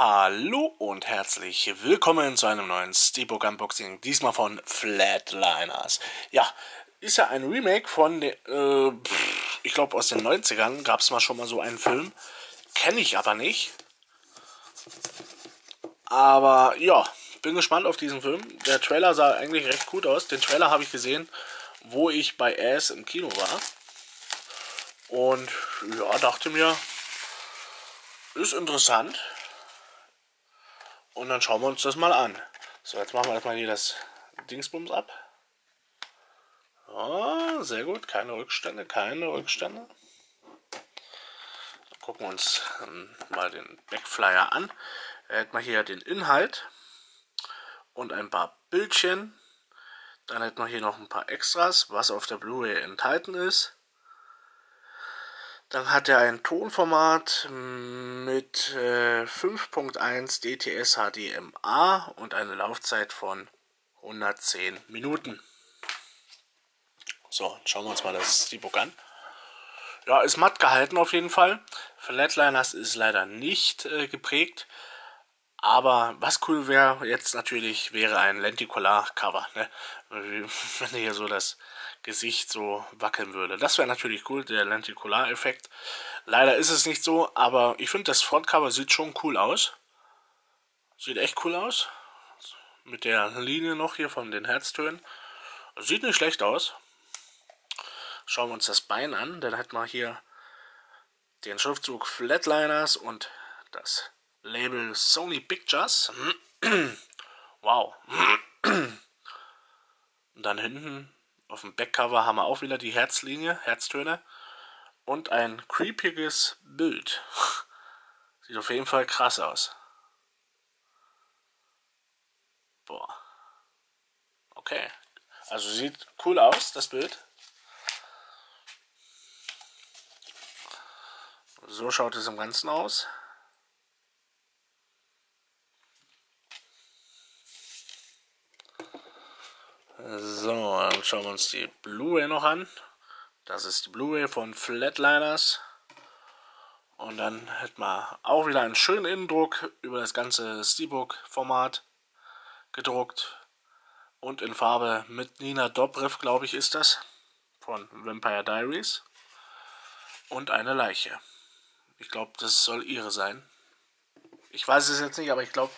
Hallo und herzlich willkommen zu einem neuen Steelbook Unboxing, diesmal von Flatliners. Ja, ist ja ein Remake von, de, äh, ich glaube aus den 90ern gab es mal schon mal so einen Film. Kenne ich aber nicht. Aber ja, bin gespannt auf diesen Film. Der Trailer sah eigentlich recht gut aus. Den Trailer habe ich gesehen, wo ich bei Ass im Kino war. Und ja, dachte mir, ist interessant. Und dann schauen wir uns das mal an. So, jetzt machen wir erstmal hier das Dingsbums ab. Oh, sehr gut, keine Rückstände, keine Rückstände. Dann gucken wir uns ähm, mal den Backflyer an. Er hat mal hier den Inhalt und ein paar Bildchen. Dann hat man hier noch ein paar Extras, was auf der Blu-ray enthalten ist. Dann hat er ein Tonformat mit äh, 5.1 DTS HDMA und eine Laufzeit von 110 Minuten. So, schauen wir uns mal das Steelbook an. Ja, ist matt gehalten auf jeden Fall. Flatliners ist leider nicht äh, geprägt. Aber was cool wäre jetzt natürlich, wäre ein Lenticular-Cover. Ne? Wenn hier so das Gesicht so wackeln würde. Das wäre natürlich cool, der Lenticular-Effekt. Leider ist es nicht so, aber ich finde, das Frontcover sieht schon cool aus. Sieht echt cool aus. Mit der Linie noch hier von den Herztönen. Sieht nicht schlecht aus. Schauen wir uns das Bein an. Dann hat man hier den Schriftzug Flatliners und das Label Sony Pictures. wow. Und dann hinten auf dem Backcover haben wir auch wieder die Herzlinie, Herztöne und ein creepiges Bild. Sieht auf jeden Fall krass aus. Boah. Okay. Also sieht cool aus, das Bild. So schaut es im Ganzen aus. So, dann schauen wir uns die Blu-ray noch an. Das ist die Blu-ray von Flatliners. Und dann hätten wir auch wieder einen schönen Innendruck über das ganze Steelbook-Format gedruckt. Und in Farbe mit Nina Dobrev, glaube ich, ist das. Von Vampire Diaries. Und eine Leiche. Ich glaube, das soll ihre sein. Ich weiß es jetzt nicht, aber ich glaube,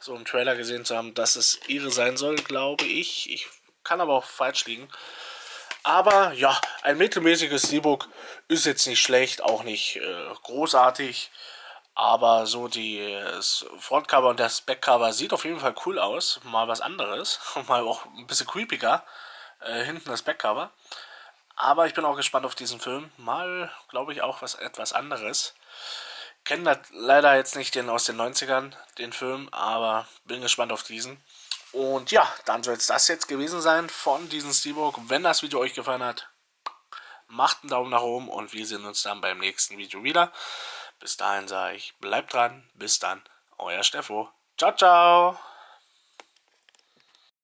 so im Trailer gesehen zu haben, dass es ihre sein soll, glaube ich. Ich kann aber auch falsch liegen. Aber ja, ein mittelmäßiges Steelbook ist jetzt nicht schlecht, auch nicht äh, großartig. Aber so die, das Frontcover und das Backcover sieht auf jeden Fall cool aus. Mal was anderes. Mal auch ein bisschen creepiger. Äh, hinten das Backcover. Aber ich bin auch gespannt auf diesen Film. Mal, glaube ich, auch was etwas anderes. Kenne leider jetzt nicht den aus den 90ern, den Film, aber bin gespannt auf diesen. Und ja, dann soll es das jetzt gewesen sein von diesem Steelbook. Wenn das Video euch gefallen hat, macht einen Daumen nach oben und wir sehen uns dann beim nächsten Video wieder. Bis dahin sage ich, bleibt dran, bis dann, euer Steffo. Ciao, ciao!